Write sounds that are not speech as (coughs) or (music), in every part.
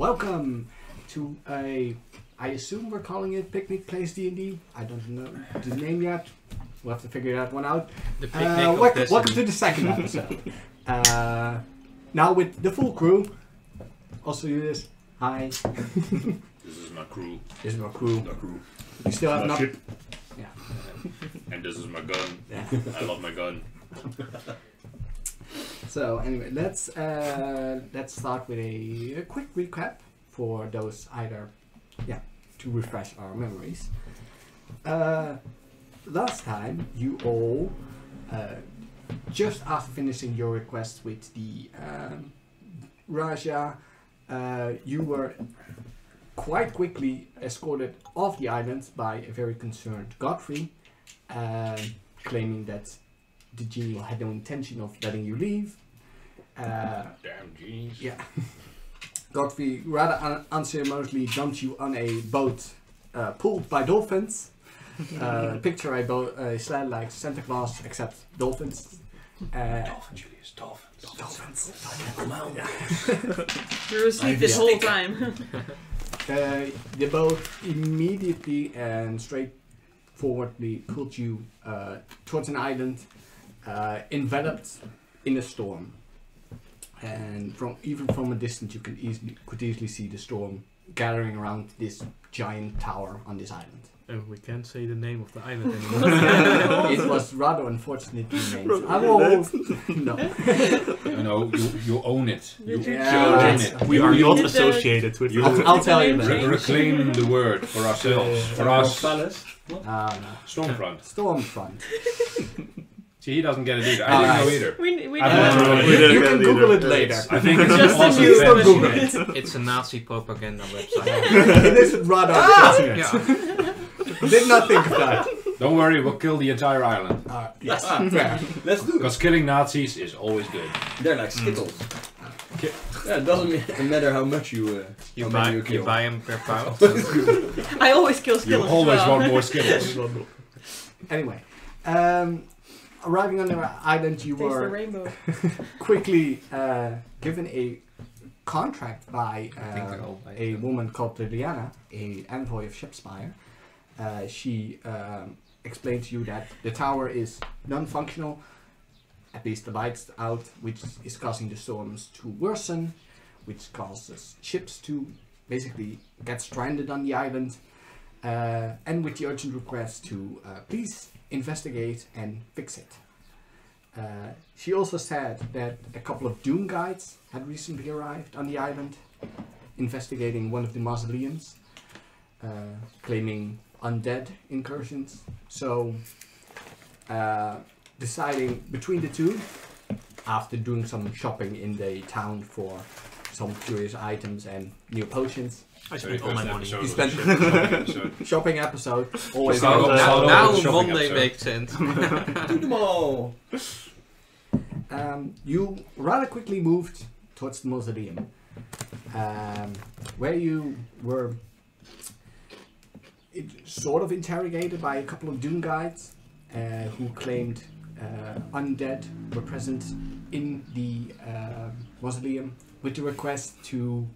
welcome to a. I assume we're calling it Picnic Place D&D. I don't know the name yet. We'll have to figure that one out. The picnic Uh, of welcome, welcome to the second (laughs) episode. uh, now with the full crew. Also, you this. Hi. (laughs) This is my crew. This is my crew. The crew. We still have My not. ship. Yeah. And this is my gun. Yeah. I love my gun. (laughs) So anyway, let's uh, let's start with a, a quick recap for those either, yeah, to refresh our memories. Uh, last time, you all, uh, just after finishing your request with the um, Raja, uh, you were quite quickly escorted off the island by a very concerned Godfrey, um, claiming that the genie had no intention of letting you leave. Uh, Damn genies. yeah. (laughs) Godfrey rather un- unceremoniously dumped you on a boat uh, pulled by dolphins. Uh, (laughs) picture a boat, a sled like Santa Claus, except dolphins. Uh, Dolphin, Julius. Dolphins. dolphins. (laughs) you were asleep this whole time. Uh, the boat immediately and straightforwardly pulled you uh, towards an island uh, enveloped in a storm. And from even from a distance, you can easily could easily see the storm gathering around this giant tower on this island. Oh, we can't say the name of the island (laughs) anymore. (laughs) it was rather unfortunately named. I will (laughs) no. You know, you, you own it. You, You Yeah, own it. We are You not associated with You- I'll, I'll tell you Name Re- reclaim the word for ourselves. For us. Palace. Uh, no. Stormfront. Stormfront. See, he doesn't get it either. I Alright. didn't know either. we we I've know. never- you you can Google either. it later. I think it's Just an a awesome new Google it. (laughs) it's a Nazi propaganda website. (laughs) (laughs) it is rather unfortunate. yeah. Did not think of that. Don't worry, we'll kill the entire island. Uh, yes, fair. Let's do it. Because killing Nazis is always good. They're like Skittles. Ki- Yeah, it doesn't matter how much you. Uh, You how buy, many you you buy them per pound. I always kill Skittles. as always well. want more Skittles. Anyway, um, arriving on the island, you Taste the were rainbow. (laughs) quickly uh, given a contract by I think they're uh, a woman called Liliana, a envoy of Shipspire. Uh, she um, explained to you that the tower is non-functional, at least the lights out, which is causing the storms to worsen, which causes ships to basically get stranded on the island, uh, and with the urgent request to uh, please investigate and fix it. Uh, she also said that a couple of Doom guides had recently arrived on the island, investigating one of the mausoleums, uh, claiming undead incursions. So, uh, deciding between the two, after doing some shopping in the town for some curious items and new potions, I spent all my money. You spent- (laughs) shopping episode always Start goes- off- now, now shopping Monday episode. makes sense. (laughs) do them all. um, you rather quickly moved towards the mausoleum, um, where you were it, sort of interrogated by a couple of Doom guides uh, who claimed uh, undead were present in the uh, mausoleum with the request to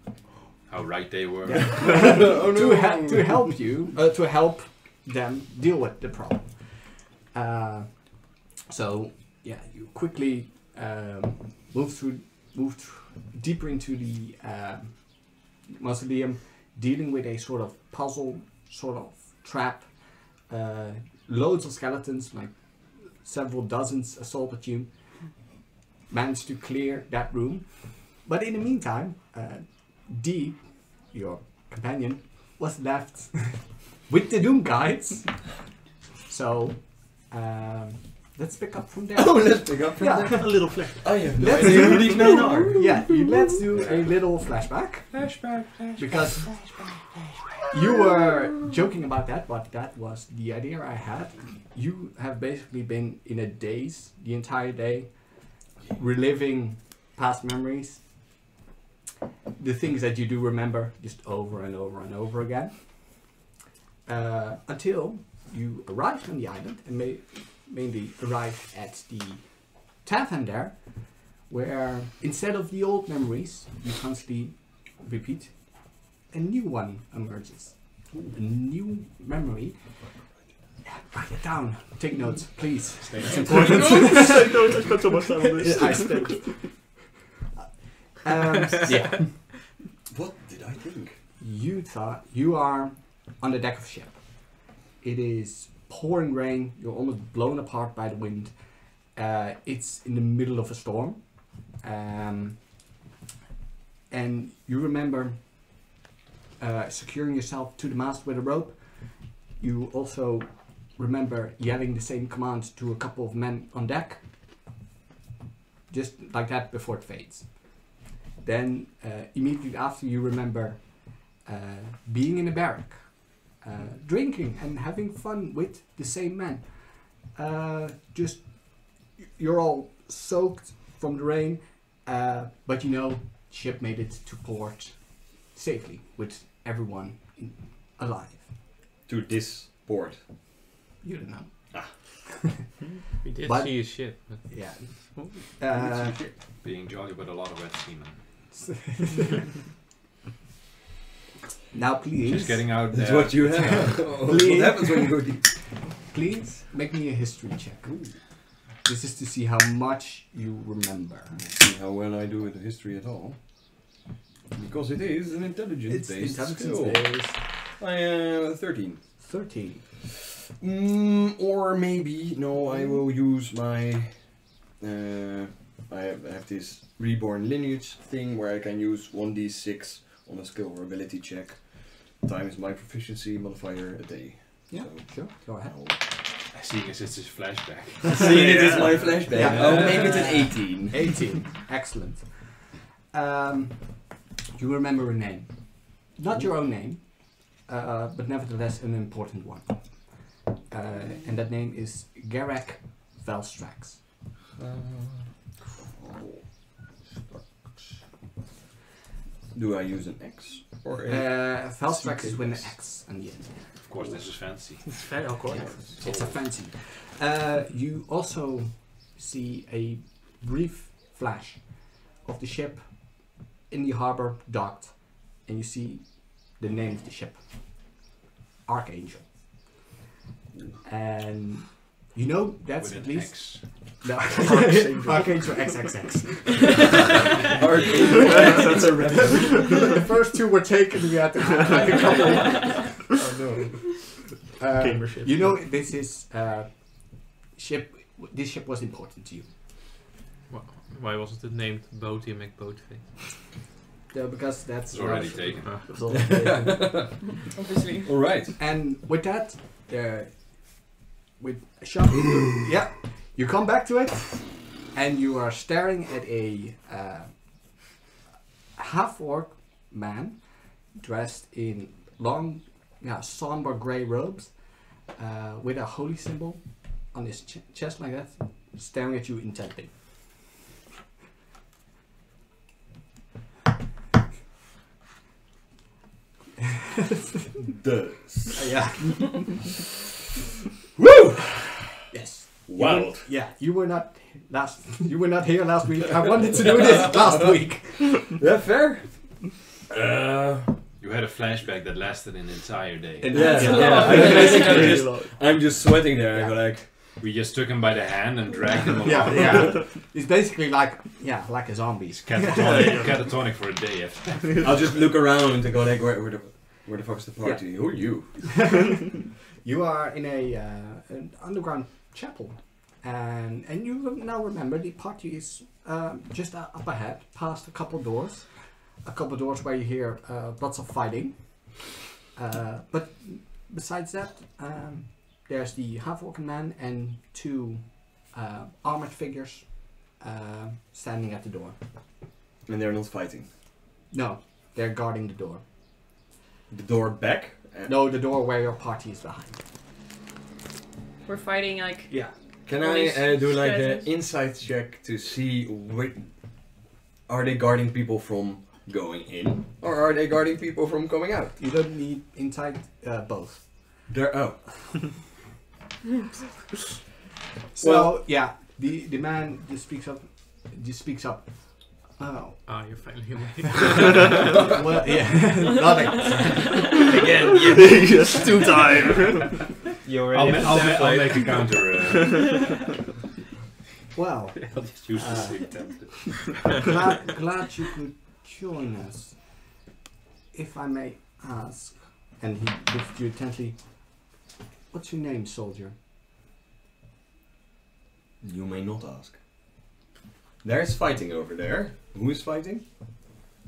How right they were. (laughs) oh to, he- to help you uh, to help them deal with the problem. Uh, so yeah, you quickly um, move through, moved deeper into the um mausoleum, dealing with a sort of puzzle, sort of trap. Uh, loads of skeletons, like several dozens, assaulted you. Managed to clear that room, but in the meantime, uh, Deep, your companion, was left (laughs) with the Doom guides. So, um, let's pick up from there. Oh, let's pick up from Yeah. there. A little flash. I have no Let's idea do- who these men yeah, let's do a little flashback Flashback, flashback. because you were joking about that, but that was the idea I had. You have basically been in a daze the entire day, reliving past memories, the things that you do remember just over and over and over again, uh, until you arrive on the island and ma- mainly arrived at the tavern there, where instead of the old memories you constantly repeat, a new one emerges. A new memory. Yeah, write it down. Take notes, please. It's (laughs) important. I spent so much time on this. I spent. Um, (laughs) yeah, (laughs) What did I think? you thought you are on the deck of a ship. It is pouring rain. You're almost blown apart by the wind. Uh, it's in the middle of a storm, um, and you remember uh, securing yourself to the mast with a rope. You also remember yelling the same command to a couple of men on deck, just like that before it fades. Then uh, immediately after, you remember uh, being in a barrack, uh, drinking and having fun with the same men. Uh, just you're all soaked from the rain, uh, but you know ship made it to port safely with everyone in, alive. To this port. You don't know. (laughs) We did But- see his ship. Yeah. Uh, Being jolly with a lot of wet semen. (laughs) now please, Just getting out That's there. what you have. (laughs) what happens when you go deep? please make me a history check. This is to see how much you remember. See how well I do with the history at all. Because it is an intelligence It's based intelligence skill. based. I am 13. 13. Mm, or maybe, no, I will use my. Uh, I have, I have this reborn lineage thing where I can use 1d6 on a skill or ability check times my proficiency modifier a day. Yeah, So, sure. Go ahead. I'll- Seeing as it's his flashback. (laughs) Seeing it is my flashback, Yeah. I'll make it an 18. 18. Excellent. Um, you remember a name. Not your own name, uh, but nevertheless an important one. Uh, and that name is Garak Velstrax. Do I use an X? Or a Uh, Velstrax is with an X on the end. Of course, this is fancy. it's very awkward. It's a fancy. Uh, you also see a brief flash of the ship in the harbor docked, and you see the name of the ship Archangel. And you know that's with at least X. no. Archangel. Archangel XXX. Archangel. That's a reference. the first two were taken. We had to add like a couple. Oh no. Uh, Gamer. You know this is uh, ship. This ship was important to you. Why wasn't it named Boaty McBoatface? Yeah, because that's It's already taken. It was already taken. (laughs) Obviously. Alright. And with that, uh, with a shot, yeah, you come back to it, and you are staring at a uh, half orc man dressed in long, yeah, somber gray robes, uh, with a holy symbol on his ch- chest like that, staring at you intently. (laughs) Does. (laughs) yeah. (laughs) Woo! Yes. Wild. Yeah, you were not last. You were not here last week. I wanted to do this last week. (laughs) That fair? Uh, You had a flashback that lasted an entire day. And- yeah, Yeah. yeah. I, I think I'm just, I'm just sweating there. Yeah. Like, We just took him by the hand and dragged him (laughs) along. Yeah, (laughs) yeah. It's basically like yeah, like a zombie. Catatonic, catatonic for a day after. I'll just look around and go like, where, where the, where the fuck's the party? Who are you? You are in a uh, an underground chapel, and and you now remember the party is um, just uh, up ahead, past a couple doors, a couple doors where you hear uh, lots of fighting. Uh, but besides that, um, there's the half-orc man and two uh, armored figures uh, standing at the door. And they're not fighting. No, they're guarding the door. The door back? Uh, No, the door where your party is behind. We're fighting like Yeah. Can All I these uh, do like an skeletons. insight check to see what are they guarding people from going in, or are they guarding people from coming out? You don't need insight, uh, both. They're oh, (laughs) So Well- yeah, the the man just speaks up, just speaks up. Oh, Ah, you're finally awake. (laughs) well, yeah, nothing. Again, you (laughs) just (laughs) two time. You I'll, already ma- I'll, ma- I'll make a counter. Uh, Well, I'll just use the Uh, same template. glad, glad you could join us. If I may ask, and he looked at you intently, what's your name, soldier? You may not ask. There's fighting over there. Who is fighting?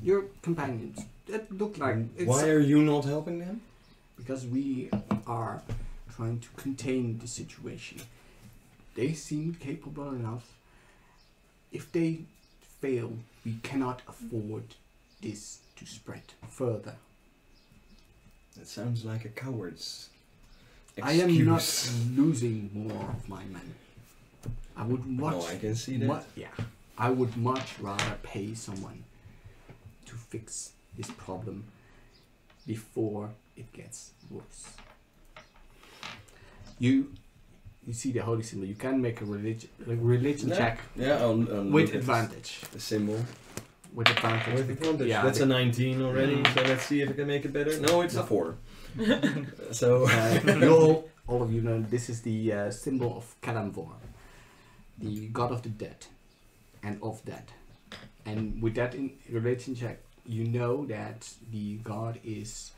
Your companions. That look like it's Why are you not helping them? because we are trying to contain the situation. They seem capable enough. If they fail, we cannot afford this to spread further. That sounds like a coward's I am not losing more of my men. I would much, No, I can see that. mu- yeah, I would much rather pay someone to fix this problem before it gets worse. You, you see the holy symbol. You can make a religion, a religion Yeah. check Yeah, I'll, I'll with advantage. The symbol. With advantage. With advantage. Yeah, That's a 19 already, so let's see if I can make it better. No, it's a 4. (laughs) so. Uh, (laughs) you all, all of you know this is the uh, symbol of Kalamvor, the god of the dead and of that. And with that in check, you know that the god is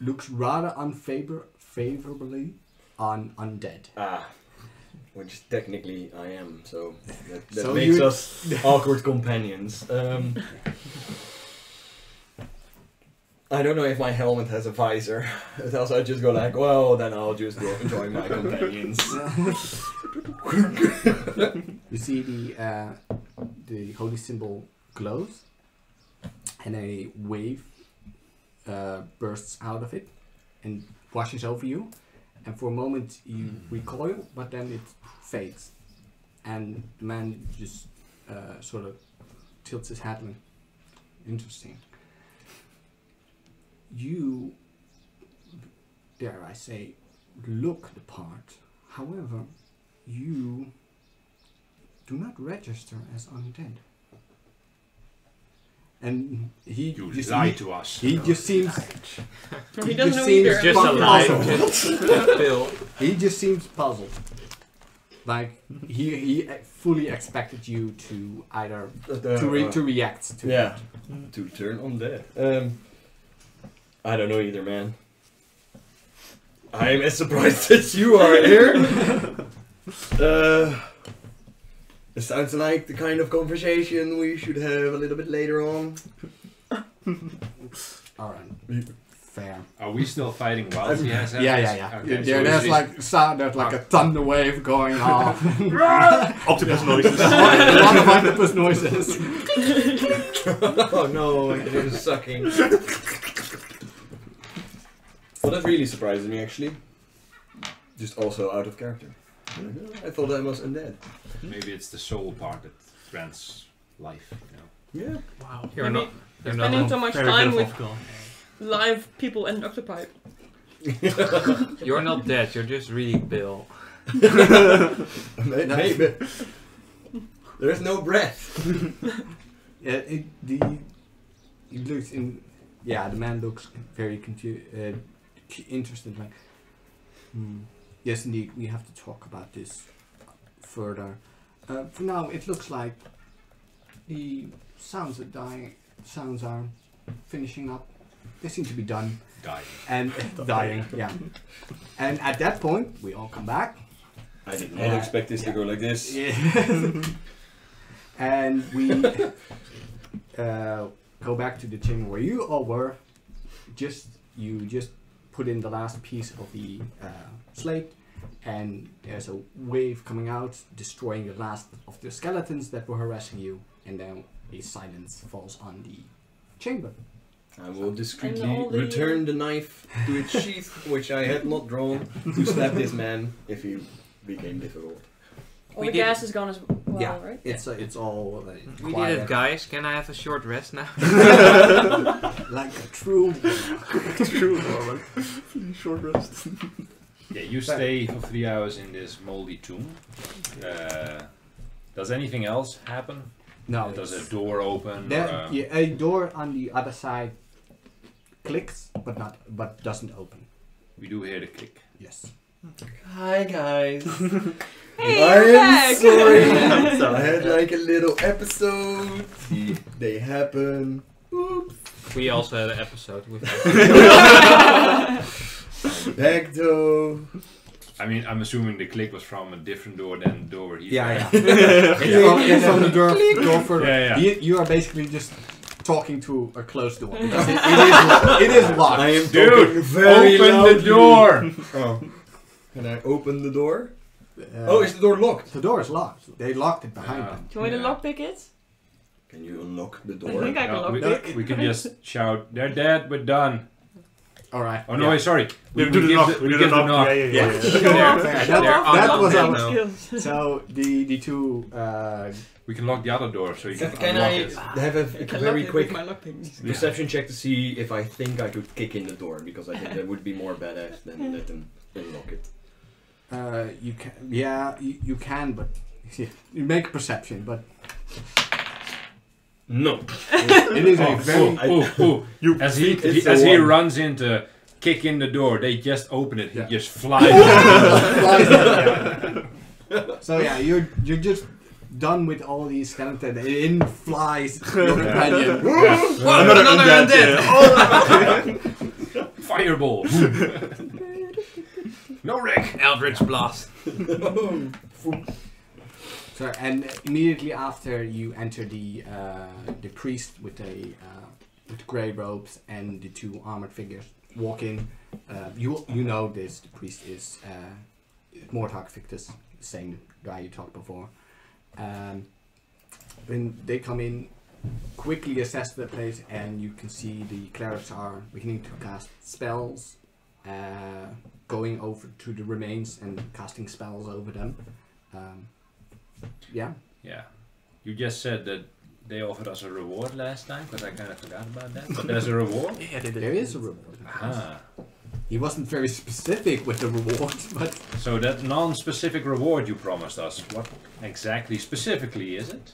looks rather unfavor favorably on undead. Ah. Which technically I am, so that, that So makes us awkward companions. Um, (laughs) I don't know if my helmet has a visor. (laughs) Else I just go like, well, then I'll just go enjoy my companions. (laughs) you see the uh, the holy symbol glows, and a wave uh, bursts out of it and washes over you. And for a moment you recoil, but then it fades, and the man just uh, sort of tilts his head and interesting. You, dare I say, look the part. However, you do not register as undead. And he You just, lie he, to us. he just seems he doesn't know seems either. Just a fucking lie. puzzled. He just seems puzzled. Like he he fully expected you to either to re- to react to yeah, to turn on that. Um, I don't know either, man. I'm as surprised (laughs) as you are here. (laughs) uh, it sounds like the kind of conversation we should have a little bit later on. (laughs) All right, fair. Are we still fighting while he has Yeah, yeah, yeah. Okay, there, so it's there's like sound, there's like a thunder wave going off. Octopus noises. a lot of octopus noises. oh no, it is sucking. Well, that really surprises me actually. Just also out of character. I thought I was undead. Maybe it's the soul part that grants life. You know? Yeah. Wow. You're Maybe not. You're not. spending so much time with philosophical. live people and octopi. (laughs) You're not dead. You're just really Bill. May- Maybe. There's no breath. (laughs) Yeah, it, the it looks in. Yeah, the man looks very confused, uh, cu- interested. Like, hmm. yes, indeed, we have to talk about this further. Uh, for now, it looks like the sounds are dying. Sounds are finishing up. They seem to be done Dying. and (laughs) dying. Yeah, and at that point, we all come back. I did not expect this to go like this. Yeah. (laughs) and we (laughs) uh, go back to the chamber where you all were. Just you just put in the last piece of the uh, slate, and there's a wave coming out, destroying the last of the skeletons that were harassing you, and then a silence falls on the chamber. I will discreetly the- return the knife to its sheath, which I had not drawn, to stab this man if he became difficult. All We the did- gas is gone as well, yeah, right? it's uh, it's all uh, We quiet, did it, guys. Can I have a short rest now? (laughs) (laughs) like a true. (laughs) True, Norman. Short rest. Yeah, you stay for three hours in this moldy tomb. Uh, does anything else happen No. Does a door open? There, or, uh, yeah, a door on the other side clicks, but not, but doesn't open. We do hear the click. Yes. Hi guys. (laughs) Hey, I am back. (laughs) sorry. I'm I had like a little episode. they happen. Oops. We also had an episode with (laughs) back though. I mean, I'm assuming the click was from a different door than the door he's Yeah, at. yeah. it's from, from the door, door further. Yeah, yeah. You, you are basically just talking to a closed door. It, it, is, lo- it is locked. I am Dude, talking very Open loudly. the door! Oh. Can I open the door? Uh, oh, is the door locked? the door is locked. They locked it behind Yeah. them. Do you want me to Yeah. lockpick it? Can you unlock the I door? think I can No, we, lockpick. (laughs) we can just shout, they're dead, we're done. All right. Oh no, yeah. wait, sorry. We, We, do we the give knock. the, We we do give the the knock. knock. Yeah, yeah, yeah. Yeah. yeah. Show off. That- that- off that our was our- skills. So the the two uh, We can lock the other door so you can, Can, can unlock I it. have a, I a can very quick with my perception check to see if I think I could kick in the door? Because I think that would be more badass than let them unlock it. Uh, you can yeah you, you can but yeah, you make a perception but No. (laughs) it is a Oh, very oh, oh, oh. You As he, he- as he one. runs into kick in the door, they just open it. Yeah. He just flies. (laughs) (laughs) so yeah you're you're just done with all these skeletons and in flies your companion Yeah. another undead. yeah. Fireball. No Rick. Eldritch Blast. (laughs) So and immediately after you enter the uh, the priest with the uh, with grey robes and the two armored figures walking, uh, you you know this the priest is uh, Mortark Victus, the same guy you talked before. Um, when they come in, quickly assess the place and you can see the clerics are beginning to cast spells, uh, going over to the remains and casting spells over them. Um, yeah. Yeah. You just said that they offered us a reward last time, because I kind of forgot about that. But there's a reward? Yeah. There is a reward. Ah. He wasn't very specific with the reward, (laughs) but So that non-specific reward you promised us, what exactly specifically is it?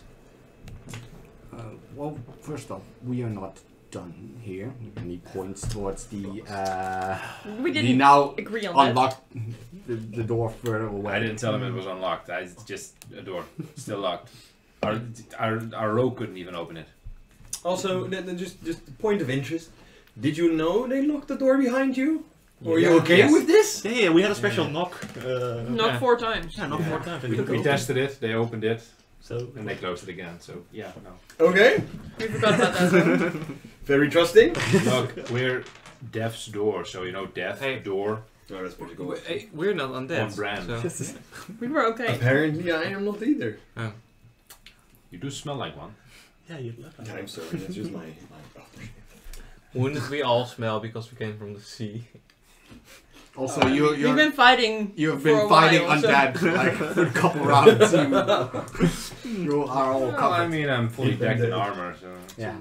uh, well, first off, we are not done here. And he points towards the uh, We didn't now agree on that. unlocked the, the door further away. I didn't tell him it was unlocked. I just a door, still locked. Our our our row couldn't even open it. Also, then, then just just point of interest. Did you know they locked the door behind you? Were Yeah. you okay Yes. with this? Yeah, yeah, we had a special knock. Uh, Knock Yeah. four times. Yeah, knock Yeah. four times. and We, it we tested it. They opened it So and they closed it again. So yeah, no. Okay. We forgot about that. (laughs) though. Very trusting. Look, we're Death's door, so you know Death Hey. door. No, that's pretty We- hey, we're not undead. On brand. So. (laughs) we were okay. Apparently, I am not either. You do smell like one. yeah, you left. I'm sorry. That's just my my aftershave. Wouldn't we all smell because we came from the sea? Also, Uh, you we- We've you're, been fighting. you've for been a fighting while, so- undead like for a couple rounds. You, (laughs) you are all Well, I covered. mean, I'm fully decked in armor, so. yeah.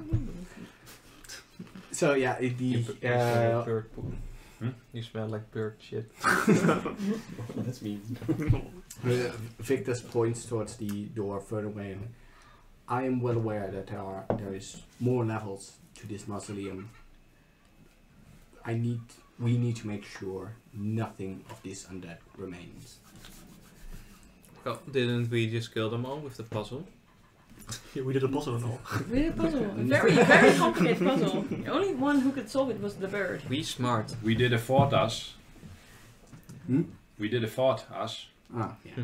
So yeah, it, You, the you smell uh, like bird poop. Hmm? You smell like bird shit. (laughs) That's me. Victus points towards the door further away. and I am well aware that there are there is more levels to this mausoleum. I need we need to make sure nothing of this undead remains. Well, didn't we just kill them all with the puzzle? Yeah, we did a puzzle and all. We did a puzzle. (laughs) A very, very complicated puzzle. The only one who could solve it was the bird. We smart. We did a fought us. Hmm? We did a fought us. Ah, yeah. (laughs)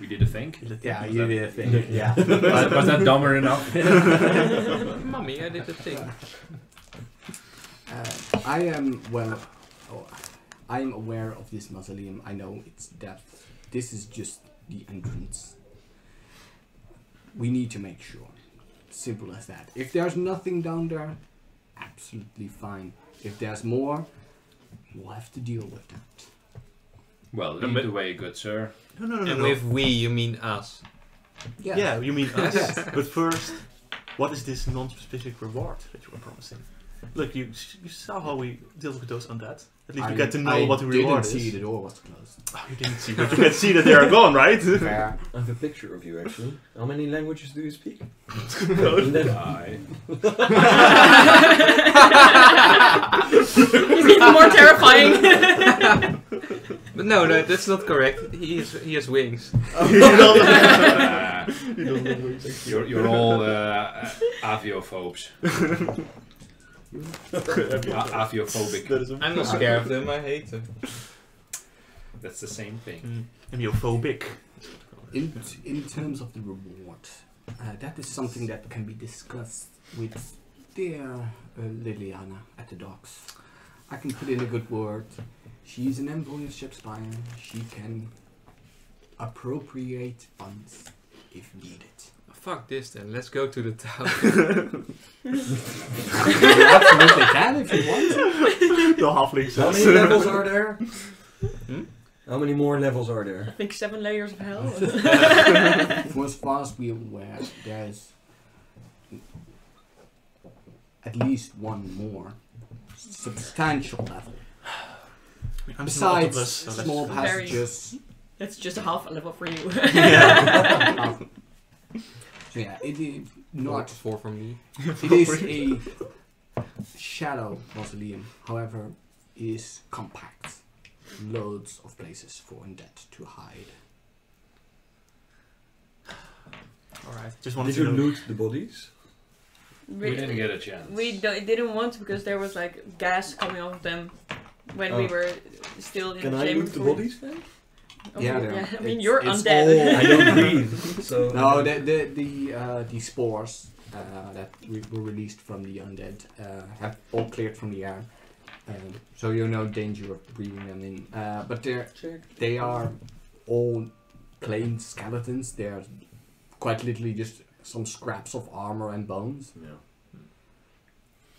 We did a think. Yeah, Was you that- did a thing. Yeah. (laughs) was, was that dumber enough? Mummy, I did a thing. Uh, I am well. Oh, I am aware of this mausoleum. I know its depth. This is just the entrance. We need to make sure. Simple as that. If there's nothing down there, absolutely fine. If there's more, we'll have to deal with that. Well, No, lead the way, good sir. No, no, no, no. And no. with we, you mean us. Yeah, you mean (laughs) us. Yes. but first, what is this non-specific reward that you were promising? Look, you, you saw how we deal with those undead. At least I, you get to know I what the reward didn't is. see the door was closed. Oh, you didn't see, (laughs) but you can see that they are gone, right? Fair. (laughs) I have a picture of you actually. How many languages do you speak? I. (laughs) He's even more terrifying. But no, no, that's not correct. He is, he has wings. Uh, you're, you're all uh, uh, aviophobes. A- aviophobic. That is a- I'm not scared of them. I hate them. That's the same thing. Mm, Hemiophobic. In, in terms of the reward, uh, that is something that can be discussed with dear uh, Liliana at the docks. I can put in a good word. She's an envoy of Shipspire. She can appropriate funds if needed. Fuck this then. Let's go to the (laughs) tower. you absolutely can if you want. the halfling How says. many levels are there? Hmm? How many more levels are there? I think seven layers of hell. For as far as we're aware, there's at least one more substantial level. I'm Besides octopus, so let's- small Very- passages. That's just a half a level for you. Yeah. (laughs) (laughs) So yeah, it is Not not. four from me. (laughs) It is a shadow mausoleum. However, is compact. Loads of places for undead to hide. Alright, just wanted Did to you know. loot the bodies? We didn't get a chance. We do- didn't want to because there was like gas coming off them when we Oh. were still in Can the I chamber. loot the bodies then? Oh, Yeah, (laughs) yeah, I mean it's- you're it's undead. I don't (laughs) breathe. So No, the the the uh, the spores uh, that re- were released from the undead uh, have all cleared from the air, um, so you're no danger of breathing them in. Uh, but they're they are all plain skeletons. They are quite literally just some scraps of armor and bones. Yeah.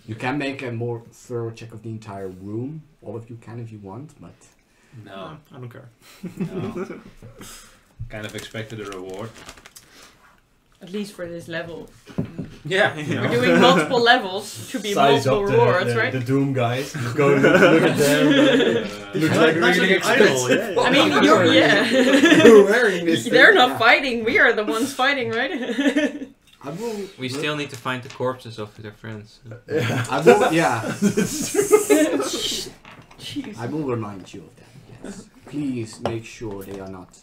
You can make a more thorough check of the entire room. All of you can if you want, but No, I don't care. no. (laughs) kind of expected a reward. At least for this level. Yeah. (laughs) We're doing multiple levels. Should be Size multiple up rewards, the, the, right? the Doom guys. Just go and look at them. (laughs) Uh, Looks like really looking expensive. yeah, I mean, you're yeah. You're wearing this. They're thing. not Yeah. fighting. We are the ones fighting, right? I will. We still need to find the corpses of their friends. Yeah. I will. Yeah. I will remind you of that. Yes. Please make sure they are not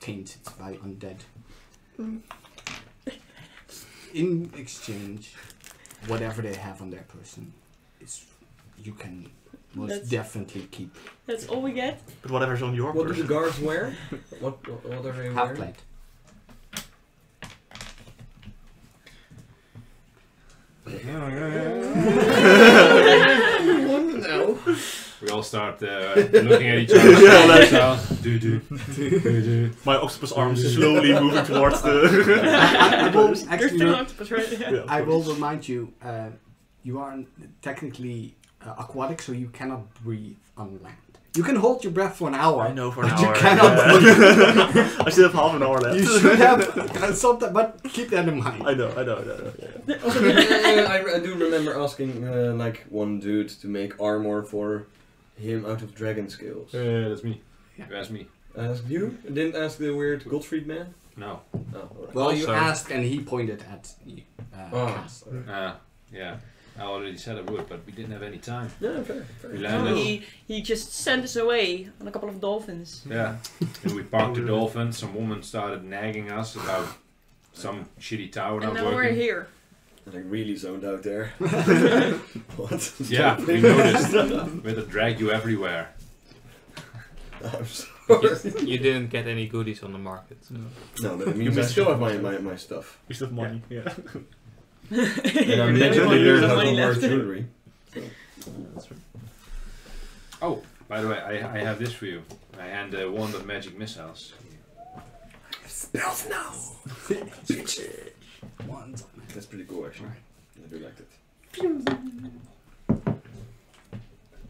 tainted by undead. Mm. In exchange, whatever they have on their person, is you can most That's- definitely keep That's all we get. But whatever's on your person. What do the guards wear? (laughs) What, what, what are they half wearing? plate. No. We all start uh, looking at each other. (laughs) Yeah, like- so, do (laughs) do do do. My octopus arms slowly moving towards the. I will actually. still re- octopus, right? Yeah. Yeah, I will remind you. Uh, you are technically uh, aquatic, so you cannot breathe on land. You can hold your breath for an hour. I know for an But you hour. cannot (laughs) yeah. I still have half an hour left. You should have something, but keep that in mind. I know, I know, I know. Yeah. Yeah, I, I do remember asking uh, like one dude to make armor for him out of dragon scales. Uh, that's me. That's me. I Asked you? Didn't ask the weird Gottfried man? No. Oh, alright. Well, you Also- asked, and he pointed at you. Uh, Oh. Cass. Uh, yeah. I already said I would, but we didn't have any time. Yeah, fair, fair. We No, landed. he, he just sent us away on a couple of dolphins. Yeah. and we parked the dolphin. Some woman started nagging us about some shitty tower And not now we're working. Here. Like really zoned out there. (laughs) what? Yeah, (laughs) we noticed. we had to drag you everywhere. I'm sorry. you, you didn't get any goodies on the market. So. No, but it means I still have my, my, my stuff. You still have money. Yeah. (laughs) And I You're the only magically one who learned how to money wear left. jewelry. Oh, by the way, I, I have this for you. I hand a uh, wand of magic missiles. Spells now. Wands of magic. That's pretty cool actually. I do like it.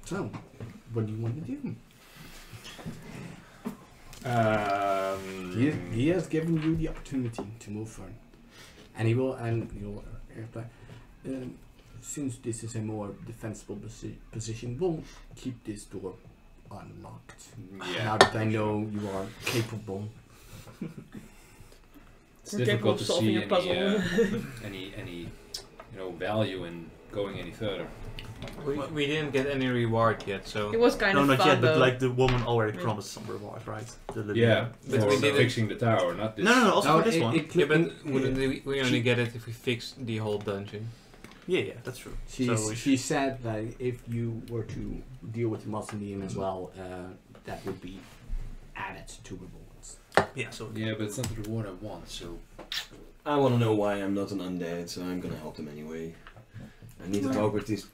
So, what do you want to do? Um, He, he has given you the opportunity to move on, and he will. And you'll reply. Um, since this is a more defensible posi- position, we'll keep this door unlocked. Yeah. Now that I know you are capable. (laughs) It's We're difficult to see any, uh, (laughs) any any you know value in going any further. We, we didn't get any reward yet, so. it was kind no, of not fun yet, but like the woman already Yeah. promised some reward, right? The Yeah, But for we didn't- fixing the tower, not this. No, no, no, also No, for this it- one. it Yeah, cl- but in- wouldn't we, we only she- get it if we fix the whole dungeon? Yeah, yeah, that's true. She, So she said that if you were to deal with the mausoleum as well, uh, that would be added to rewards. Yeah, so Yeah, but it's not the reward I want. So I want to know why I'm not an undead, so I'm gonna help them anyway. I need to talk with these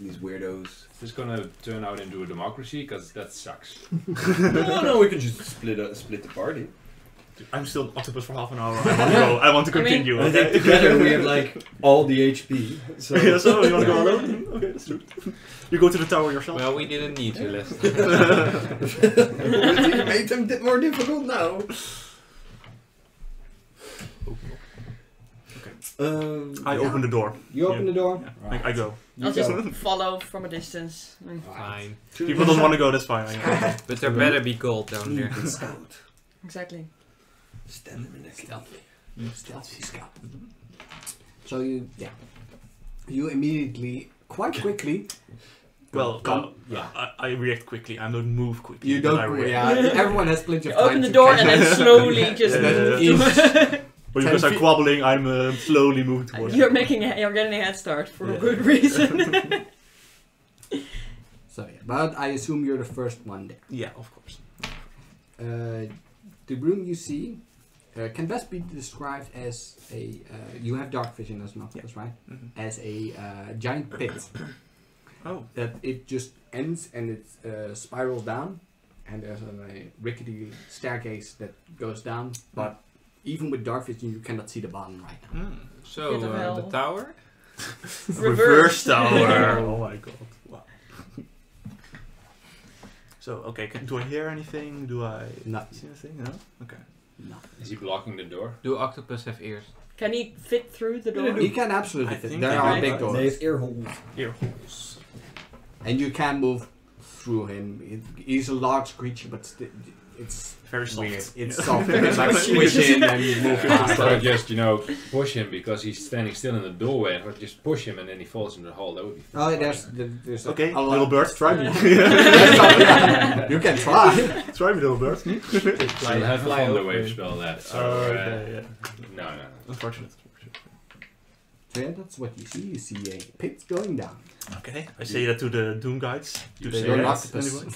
these weirdos. is this gonna turn out into a democracy? Because that sucks. (laughs) no, no, we can just split uh, split the party. I'm still octopus for half an hour. I want to go. I want to I mean- continue. I think together we (laughs) have like all the HP. So, yeah, so you want to go alone? (laughs) Okay, that's true. You go to the tower yourself. Well, we didn't need to last you made them more difficult now. Um, I yeah. open the door. You open the door. Yeah, I, I go. You I'll just follow from a distance. Fine. People don't want to go. That's fine. (laughs) But there better be gold down there. Sneak scout. Exactly. Stand them in the Stealthy. Stealthy scout. So you, yeah, you immediately, quite quickly. Well, come- well, yeah. I, I react quickly. I don't move quickly. You don't. I react. Yeah, (laughs) everyone has plenty You of time. open the to door catch and then slowly (laughs) just Yeah, yeah, move yeah. (laughs) But because I'm quabbling, I'm uh, slowly moving towards. You're making a, you're getting a head start for a good reason. So yeah, but I assume you're the first one there. Yeah, of course. Uh, the room you see uh, can best be described as a. Uh, you have dark vision as an octopus, right? Mhm. As a uh, giant pit (coughs) Oh, that it just ends and it uh, spirals down, and there's a, rickety staircase that goes down. But even with dark vision, you cannot see the bottom right now. mm. So, uh, the tower? (laughs) (laughs) Reverse. tower. (laughs) oh my god. Wow. So okay, can, do I hear anything? Do I Nothing. see anything? No. Okay. Nothing. Is he blocking the door? Do octopus have ears? Can he fit through the door? You can absolutely I fit. There are big doors, have ear holes. Ear holes. and you can move through him. It, he's a large creature, but it's Very soft. weird. It's soft. (laughs) it's like squish in and (laughs) you move I past. thought just you know push him because he's standing still in the doorway, or just push him and then he falls in the hole. That would be. Oh, fine. there's there's Okay, a little bird, try me. (laughs) You can try. try me, little bird. So you have Fly on the over. wave spell that. So Oh, uh, okay, yeah. no, no, no. Unfortunate. So yeah, that's what you see. You see a pit going down. Okay, I say that to the Doom guides. Do You they say You're an anyway?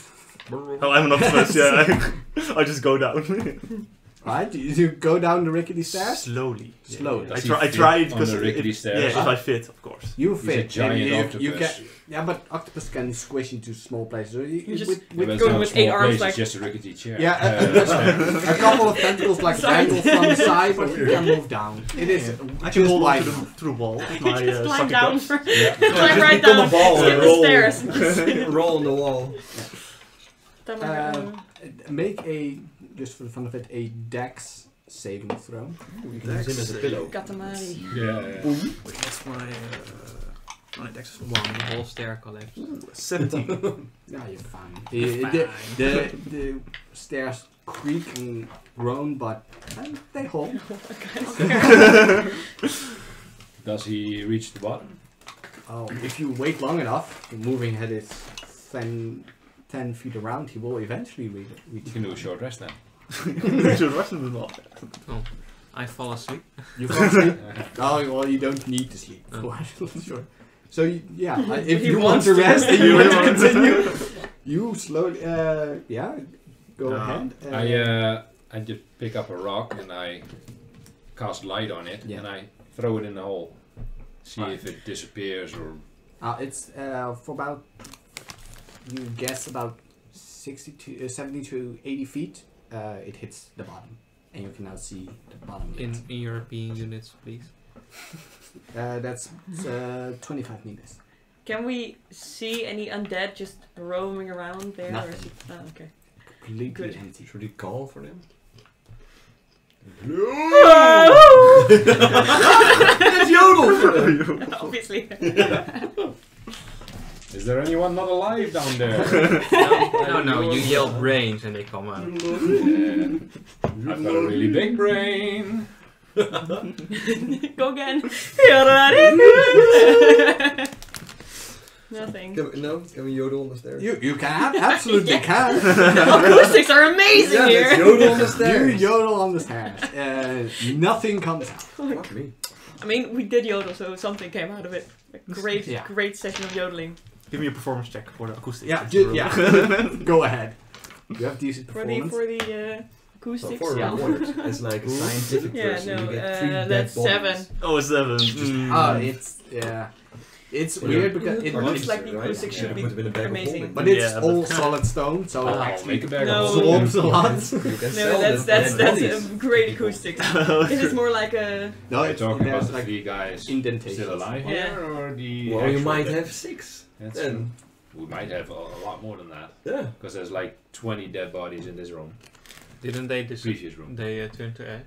Oh, I'm an octopus. yeah, I, (laughs) I just go down. (laughs) Right? You, you go down the rickety stairs. Slowly. yeah. Slowly. I Does try. I tried because the rickety it, stairs? Yeah, if Ah. I fit, of course. You He's a fit. giant you, octopus. you can, yeah, but octopus can squish into small places. You, You just with, with but it's going with eight arms like- just a rickety chair. Yeah, Uh, a, couple of tentacles like Sorry. dangle from the side, (laughs) but you can move down. It is I can just hold on wide to the, enough. to the wall with my just uh, climb sucky down cups. Yeah. Climb right down. a ball skip and the stairs. roll on the wall. Down my Uh, room. make a just for the fun of it a dex saving throw. You can use him as a pillow. Katamari. Yeah, yeah. Wait, what's my uh, my dex? One, the whole stair collapsed. Seventeen. Yeah, you're fine. The, the, the, the stairs creak and groan, but uh, they hold. (laughs) (laughs) Does he reach the bottom? Oh, if you wait long enough, the moving head is 10, 10 feet around, he will eventually reach it. You can do a short rest then. Should rush them as well. I fall asleep. (laughs) You fall asleep? (laughs) oh, well, you don't need to sleep. Oh. (laughs) sure. So, y- yeah, uh, if He you want wants to to. rest and you want to continue, you slowly, uh, yeah, go No, ahead. I uh, I just pick up a rock and I cast light on it Yeah. and I throw it in the hole. See Right. if it disappears or Uh, it's uh, for about, you guess about 60 to, uh, 70 to 80 feet, uh, it hits the bottom. And you can now see the bottom. In, it. in European units, please. (laughs) Uh, that's uh, 25 meters. Can we see any undead just roaming around there? Or is Nothing. it, oh, okay. Completely Good. empty. Should we call for them? (laughs) (laughs) That's yodel for them. Obviously. Is there anyone not alive down there? (laughs) No, no, no, (laughs) you yell brains and they come out. Yeah. I've got a really big brain. (laughs) Go again. Nothing. Can we, no, can we yodel on the stairs? You you can absolutely Yeah. can. Acoustics are amazing yeah, here. let's yodel on the You stairs. yodel on the stairs. Uh, nothing comes out. Fuck me. I mean, we did yodel, so something came out of it. A great, Yeah. great session of yodeling. Give me a performance check for the acoustics. Yeah, ju- yeah. Go ahead. You have decent For the performance. for the uh, acoustics. for yeah. rewards, (laughs) as like a scientific Yeah, person, no, you get three uh, dead that's bodies. seven. Oh, seven. Mm. Oh, it's yeah. It's But weird because it It looks looks like the right? acoustics Yeah, should put be them in a bag of amazing. holding. but it's Yeah, but- all solid stone, so Oh, it make a bag No. of absorbs a lot. (laughs) You can No, sell that's them that's dead that's bodies. a great acoustics. (laughs) it is more like a No, Are you it's talking about there's the like three guys indentations. still alive Yeah. here, or the? Well, you actual might dead? have six. That's then. true. We might have a, a lot more than that Yeah. because there's like 20 dead bodies in this room. Didn't they dis- Previous room. They uh, turned to ash.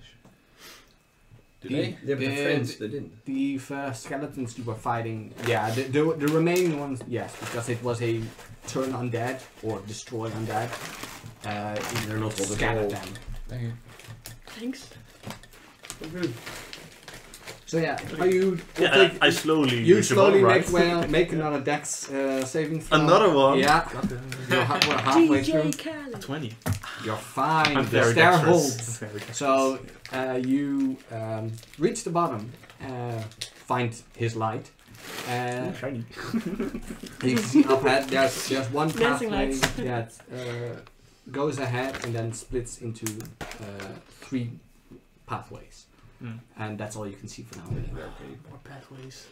Did they? Yeah, but the friends, they didn't. The first skeletons you were fighting, yeah, the, the, the remaining ones, yes, because it was a turn undead or destroy undead. Uh, it They're not what scattered at all. them. Thank you. thanks. So yeah, are you? Yeah, take- I, I slowly. you use slowly bomb, make right? well, (laughs) make another dex uh, saving throw. Another one? Yeah, you're, ha- we're halfway through. DJ Twenty. You're fine. I'm the very stair holds. I'm very. So uh, you um, reach the bottom, uh, find his light. Uh, Ooh, shiny. (laughs) he's up ahead. There's there's one pathway that uh, goes ahead and then splits into uh, three pathways, Mm. and that's all you can see for now. More pathways.